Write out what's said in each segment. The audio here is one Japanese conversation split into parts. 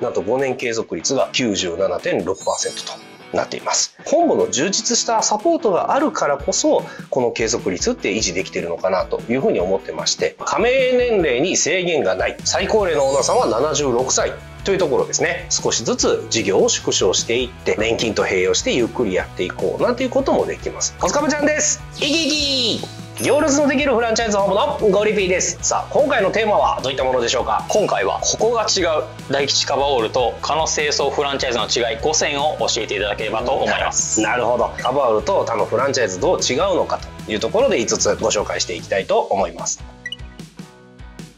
なんと5年継続率が97.6%となっています。本部の充実したサポートがあるからこそこの継続率って維持できてるのかなというふうに思ってまして加盟年齢に制限がない最高齢のオーナーさんは76歳というところですね。少しずつ事業を縮小していって年金と併用してゆっくりやっていこうなんていうこともできます。コツカブちゃんです。イキイキ行列のできるフランチャイズホームのゴリピーです。さあ今回のテーマはどういったものでしょうか？今回はここが違う大吉カバオールと蚊の清掃フランチャイズの違い5選を教えていただければと思います。なるほど。カバオールと他のフランチャイズどう違うのかというところで5つご紹介していきたいと思います。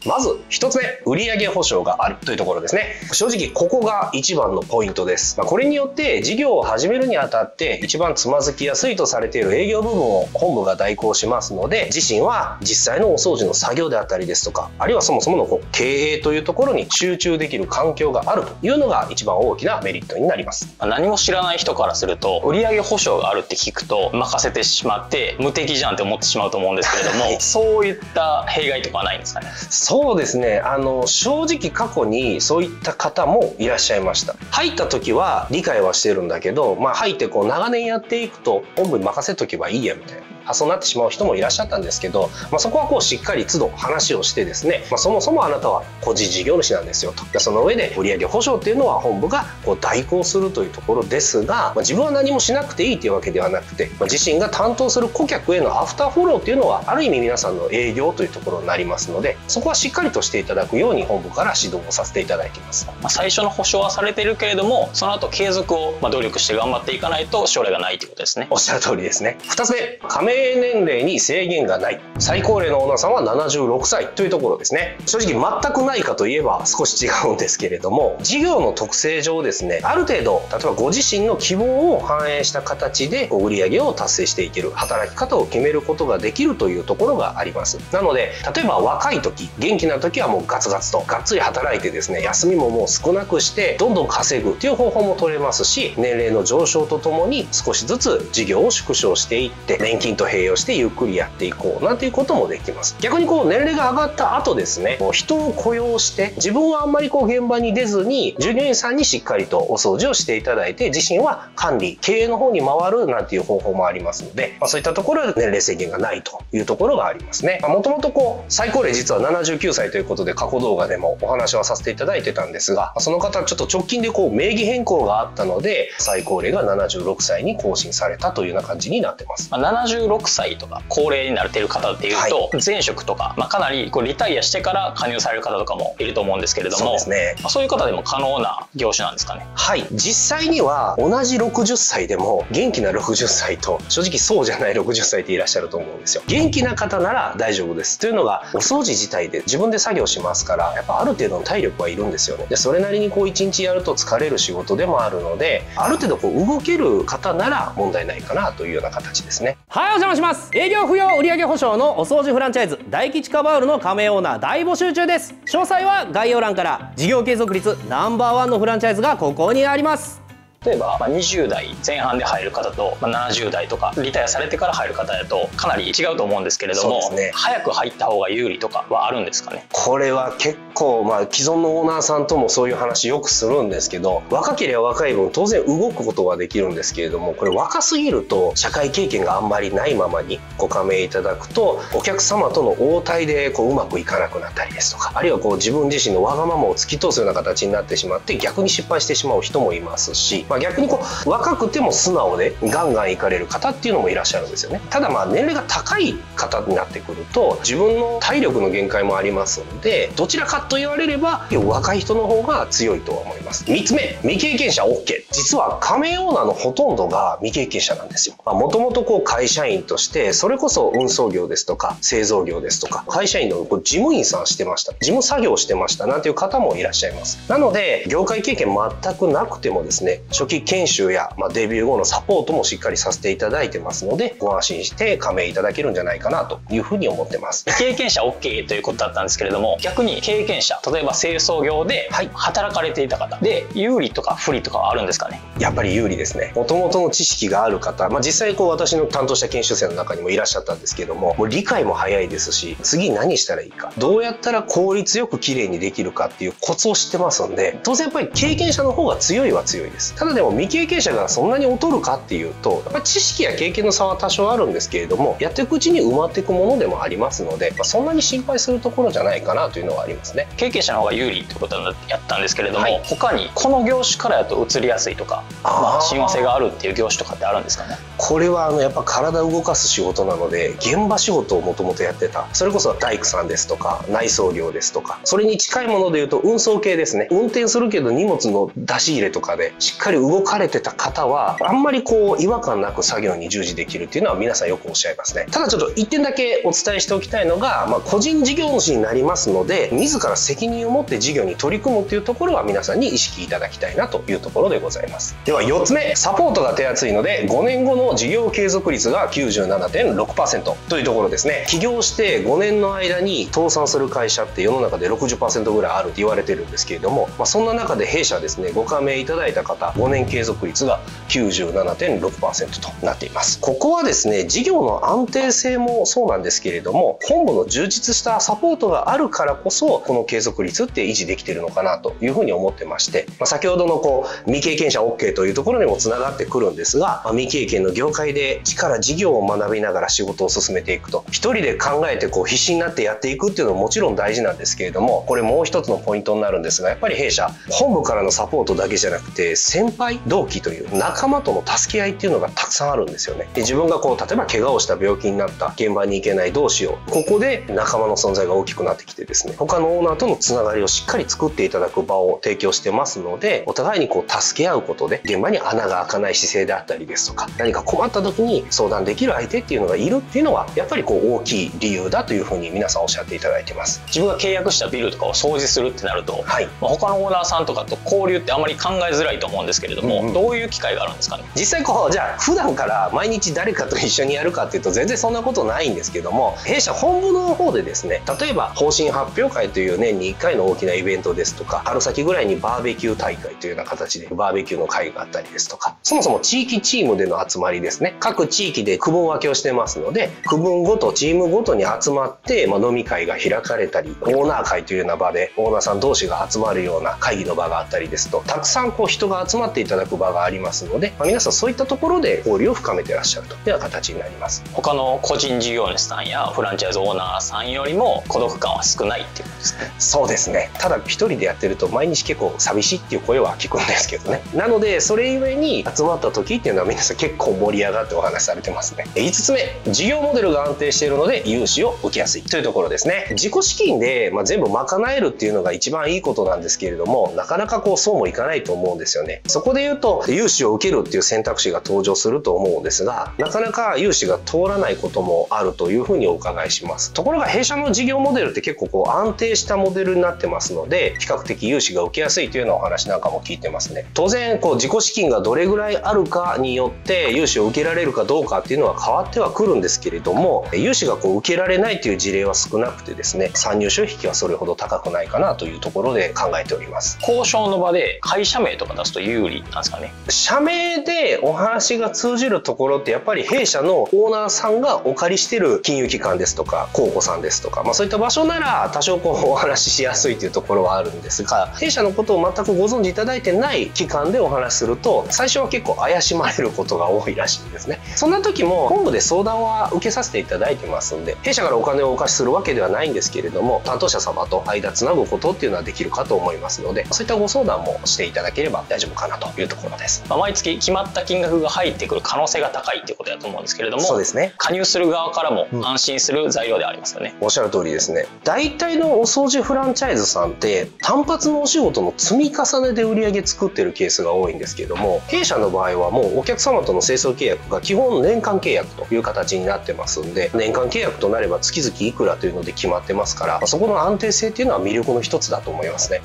まず1つ目売上保証があるというところですね。正直ここが一番のポイントです、まあ、これによって事業を始めるにあたって一番つまずきやすいとされている営業部分を本部が代行しますので自身は実際のお掃除の作業であったりですとかあるいはそもそものこう経営というところに集中できる環境があるというのが一番大きなメリットになります。何も知らない人からすると売上保証があるって聞くと任せてしまって無敵じゃんって思ってしまうと思うんですけれども、はい、そういった弊害とかはないんですかね？そうですね。あの正直過去にそういった方もいらっしゃいました。入った時は理解はしてるんだけど、まあ、入ってこう長年やっていくと本部に任せとけばいいやみたいな。発想になってしまう人もいらっしゃったんですけど、まあ、そこはこうしっかり都度話をしてですね、まあ、そもそもあなたは個人事業主なんですよと。その上で売上保証っていうのは本部がこう代行するというところですが、まあ、自分は何もしなくていいというわけではなくて、まあ、自身が担当する顧客へのアフターフォローっていうのはある意味皆さんの営業というところになりますのでそこはしっかりとしていただくように本部から指導をさせていただいています、まあ、最初の保証はされているけれどもその後継続をま努力して頑張っていかないと将来がないということですね。おっしゃる通りですね。2つ目加盟年齢に制限がない。最高齢のオーナーさんは76歳というところですね。正直全くないかといえば少し違うんですけれども事業の特性上ですねある程度例えばご自身の希望を反映した形で売上を達成していける働き方を決めることができるというところがあります。なので例えば若い時元気な時はもうガツガツとがっつり働いてですね休みももう少なくしてどんどん稼ぐっていう方法も取れますし年齢の上昇とともに少しずつ事業を縮小していって年金とと併用してゆっくりやっていこうなんていうこともできます。逆にこう年齢が上がった後ですね人を雇用して自分はあんまりこう現場に出ずに従業員さんにしっかりとお掃除をしていただいて自身は管理経営の方に回るなんていう方法もありますので、まあ、そういったところで年齢制限がないというところがありますね。もともとこう最高齢実は79歳ということで過去動画でもお話はさせていただいてたんですがその方ちょっと直近でこう名義変更があったので最高齢が76歳に更新されたというような感じになってます。76歳とか高齢になれてる方っていうと、はい、前職とか、まあ、かなりこうリタイアしてから加入される方とかもいると思うんですけれどもそうですね、まあ、そういう方でも可能な業種なんですかね？はい。実際には同じ60歳でも元気な60歳と正直そうじゃない60歳っていらっしゃると思うんですよ。元気な方なら大丈夫です。というのがお掃除自体で自分で作業しますからやっぱある程度の体力はいるんですよね。でそれなりにこう一日やると疲れる仕事でもあるのである程度こう動ける方なら問題ないかなというような形ですね。はいお邪魔します。営業不要売上保証のお掃除フランチャイズ大吉カバールの加盟オーナー大募集中です。詳細は概要欄から。事業継続率ナンバーワンのフランチャイズがここにあります。例えば、まあ、20代前半で入る方と、まあ、70代とかリタイアされてから入る方だとかなり違うと思うんですけれども、ね、早く入った方が有利とかはあるんですかね？これは結構、まあ、既存のオーナーさんともそういう話よくするんですけど若ければ若い分当然動くことはできるんですけれどもこれ若すぎると社会経験があんまりないままにご加盟いただくとお客様との応対でこううまくいかなくなったりですとかあるいはこう自分自身のわがままを突き通すような形になってしまって逆に失敗してしまう人もいますしまあ、逆にこう若くても素直でガンガン行かれる方っていうのもいらっしゃるんですよね。ただまあ年齢が高い方になってくると自分の体力の限界もありますのでどちらかと言われれば若い人の方が強いとは思います。3つ目未経験者 OK 実は加盟オーナーのほとんどが未経験者なんですよ。もともとこう会社員としてそれこそ運送業ですとか製造業ですとか会社員の事務員さんしてました。事務作業してましたなんていう方もいらっしゃいます。なので業界経験全くなくてもですね初期研修や、まあ、デビュー後のサポートもしっかりさせていただいてますのでご安心して加盟いただけるんじゃないかなというふうに思ってます。経験者 OK ということだったんですけれども逆に経験験者。例えば清掃業で働かれていた方。で有利とか不利とかはあるんですかね？やっぱり有利ですね。もともとの知識がある方、まあ、実際こう私の担当した研修生の中にもいらっしゃったんですけどももう理解も早いですし次何したらいいか。どうやったら効率よく綺麗にできるかっていうコツを知ってますんで当然やっぱり経験者の方が強いは強いです。ただでも未経験者がそんなに劣るかっていうとやっぱ知識や経験の差は多少あるんですけれどもやっていくうちに埋まっていくものでもありますので、まあ、そんなに心配するところじゃないかなというのはありますね。経験者の方が有利ってことやったんですけれども、はい、他にこの業種からやと移りやすいとかまあ、親和性があるっていう業種とかってあるんですかね？これはあのやっぱ体を動かす仕事なので現場仕事をもともとやってた。それこそ大工さんですとか内装業ですとかそれに近いものでいうと運送系ですね。運転するけど荷物の出し入れとかでしっかり動かれてた方はあんまりこう違和感なく作業に従事できるっていうのは皆さんよくおっしゃいますね。ただちょっと1点だけお伝えしておきたいのが、まあ、個人事業主になりますので自ら責任を持って事業に取り組むっていうところは皆さんに意識いただきたいなというところでございます。では4つ目サポートが手厚いので5年後の事業継続率が97.6%というところですね。起業して5年の間に倒産する会社って世の中で60%ぐらいあるって言われてるんですけれども、まあ、そんな中で弊社ですねご加盟いただいた方5年継続率が97.6%となっています。ここはですね事業の安定性もそうなんですけれども本部の充実したサポートがあるからこそこのの継続率って維持できてるのかなというふうに思ってまして、まあ、先ほどのこう未経験者 OK というところにもつながってくるんですが、まあ、未経験の業界で力事業を学びながら仕事を進めていくと一人で考えてこう必死になってやっていくっていうのももちろん大事なんですけれどもこれもう一つのポイントになるんですがやっぱり弊社本部からのサポートだけじゃなくて先輩同期という仲間との助け合いっていうのがたくさんあるんですよね。で自分がこう例えば怪我をした病気になった現場に行けないどうしようここで仲間の存在が大きくなってきてですね他のオーナーとのつながりをしっかり作っていただく場を提供してますのでお互いにこう助け合うことで現場に穴が開かない姿勢であったりですとか何か困った時に相談できる相手っていうのがいるっていうのはやっぱりこう大きい理由だというふうに皆さんおっしゃっていただいてます。自分が契約したビルとかを掃除するってなると、はい、まあ、他のオーナーさんとかと交流ってあまり考えづらいと思うんですけれども、うんうん、どういう機会があるんですかね？実際こうじゃあ普段から毎日誰かと一緒にやるかっていうと全然そんなことないんですけども弊社本部の方でですね例えば方針発表会という年に1回の大きなイベントですとか春先ぐらいにバーベキュー大会というような形でバーベキューの会があったりですとかそもそも地域チームでの集まりですね。各地域で区分分けをしてますので区分ごとチームごとに集まって、まあ、飲み会が開かれたりオーナー会というような場でオーナーさん同士が集まるような会議の場があったりですとたくさんこう人が集まっていただく場がありますので、まあ、皆さんそういったところで交流を深めてらっしゃるというような形になります。他の個人事業主さんやフランチャイズオーナーさんよりも孤独感は少ないっていうことですね。そうですね。ただ一人でやってると毎日結構寂しいっていう声は聞くんですけどね。なのでそれゆえに集まった時っていうのは皆さん結構盛り上がってお話しされてますね。5つ目。事業モデルが安定しているので融資を受けやすいというところですね。自己資金で、まあ、全部賄えるっていうのが一番いいことなんですけれどもなかなかこうそうもいかないと思うんですよね。そこで言うと融資を受けるっていう選択肢が登場すると思うんですがなかなか融資が通らないこともあるというふうにお伺いします。ところが弊社の事業モデルって結構こう安定したモデルになってますので比較的融資が受けやすいというようなお話なんかも聞いてますね。当然こう自己資金がどれぐらいあるかによって融資を受けられるかどうかっていうのは変わってはくるんですけれども融資がこう受けられないという事例は少なくてですね参入障壁はそれほど高くないかなというところで考えております。交渉の場で会社名とか出すと有利なんですかね？社名でお話が通じるところってやっぱり弊社のオーナーさんがお借りしてる金融機関ですとか公庫さんですとか、まあ、そういった場所なら多少こうお話ししやすいというところはあるんですが弊社のことを全くご存知いただいてない機関でお話しすると最初は結構怪しまれることが多いらしいんですね。そんな時も本部で相談は受けさせていただいてますんで弊社からお金をお貸しするわけではないんですけれども担当者様と間つなぐことっていうのはできるかと思いますのでそういったご相談もしていただければ大丈夫かなというところです、まあ、毎月決まった金額が入ってくる可能性が高いっていうことだと思うんですけれどもそうですね。加入する側からも安心する材料でありますよね、うん、おっしゃる通りですね。大体のお掃フランチャイズさんって単発のお仕事の積み重ねで売り上げ作ってるケースが多いんですけども弊社の場合はもうお客様との清掃契約が基本年間契約という形になってますんで年間契約となれば月々いくらというので決まってますからそこの安定性っていうのは魅力の一つだと思いますね。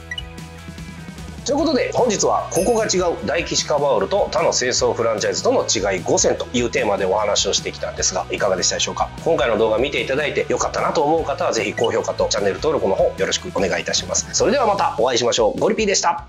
ということで本日はここが違う大吉カバオルと他の清掃フランチャイズとの違い5選というテーマでお話をしてきたんですがいかがでしたでしょうか？今回の動画見ていただいて良かったなと思う方は是非高評価とチャンネル登録の方よろしくお願いいたします。それではまたお会いしましょう。ゴリピーでした。